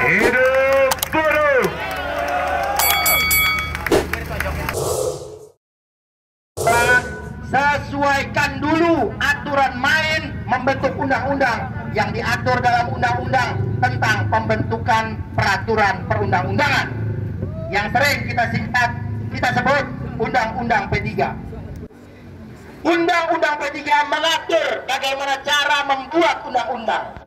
Hidup sesuaikan dulu aturan main membentuk undang-undang. Yang diatur dalam undang-undang tentang pembentukan peraturan perundang-undangan. Yang sering kita singkat kita sebut undang-undang P3 undang-undang P3 mengatur bagaimana cara membuat undang-undang.